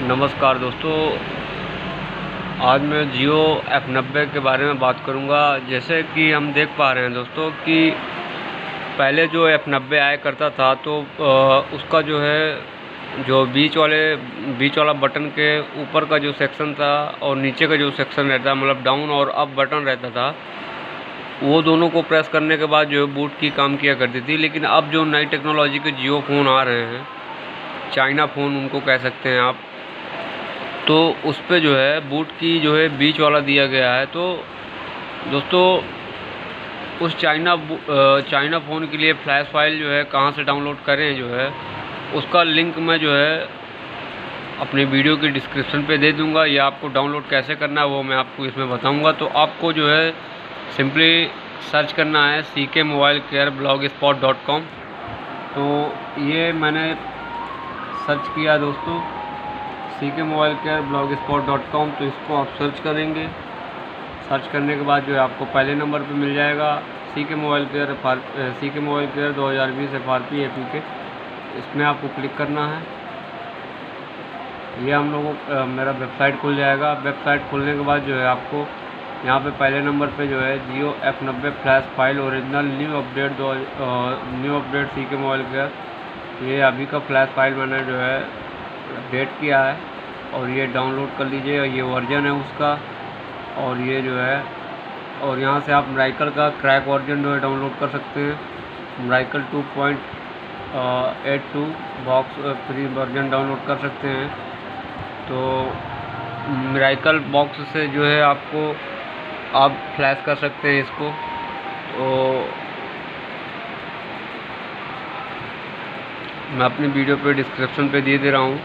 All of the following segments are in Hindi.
नमस्कार दोस्तों। आज मैं जियो एफ़ नब्बे के बारे में बात करूँगा। जैसे कि हम देख पा रहे हैं दोस्तों कि पहले जो एफ़ नब्बे आया करता था तो उसका जो है, जो बीच वाले, बीच वाला बटन के ऊपर का जो सेक्शन था और नीचे का जो सेक्शन रहता मतलब डाउन और अप बटन रहता था, वो दोनों को प्रेस करने के बाद जो है बूट की काम किया करती थी। लेकिन अब जो नई टेक्नोलॉजी के जियो फ़ोन आ रहे हैं, चाइना फ़ोन उनको कह सकते हैं आप। तो उस पर जो है बूट की जो है बीच वाला दिया गया है। तो दोस्तों, उस चाइना चाइना फ़ोन के लिए फ्लैश फ़ाइल जो है, कहाँ से डाउनलोड करें जो है, उसका लिंक मैं जो है, अपने वीडियो की डिस्क्रिप्शन पे दे दूँगा। या आपको डाउनलोड कैसे करना है, वो मैं आपको इसमें बताऊँगा। तो आपको जो है सिंपली सर्च करना है C K mobile care blogspot dot com तो ये मैंने सर्च किया दोस्तों। C K mobile care blogspot dot com तो इसको आप सर्च करेंगे। सर्च करने के बाद जो है आपको पहले नंबर पे मिल जाएगा। सी K mobile care for C K mobile care 2020 F R P A P K इसमें आपको क्लिक करना है। ये हम लोगों मेरा वेबसाइट खुल जाएगा। वेबसाइट खुलने के बाद जो है आपको यहाँ पे पहले नंबर पे जो है जियो एफ़ नब्बे flash file original new update दो new update C K mobile care ये अभी का फ्लैश फ़ाइल मैंने जो है अपडेट किया है। और ये डाउनलोड कर लीजिए ये वर्जन है उसका। और ये जो है, और यहाँ से आप मराइकल का क्रैक वर्जन जो है डाउनलोड कर सकते हैं। मराइकल two point eight two box free version download कर सकते हैं। तो मराइकल बॉक्स से जो है आपको, आप फ्लैश कर सकते हैं इसको। तो मैं अपनी वीडियो पे डिस्क्रिप्शन पे दे दे रहा हूँ।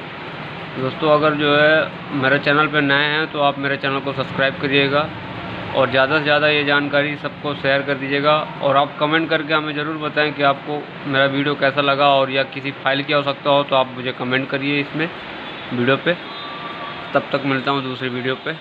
दोस्तों, अगर जो है मेरे चैनल पर नए हैं तो आप मेरे चैनल को सब्सक्राइब करिएगा और ज़्यादा से ज़्यादा ये जानकारी सबको शेयर कर दीजिएगा और आप कमेंट करके हमें ज़रूर बताएँ कि आपको मेरा वीडियो कैसा लगा और या किसी फ़ाइल की आवश्यकता हो तो आप मुझे कमेंट करिए इसमें वीडियो पे। तब तक मिलता हूँ दूसरे वीडियो पे।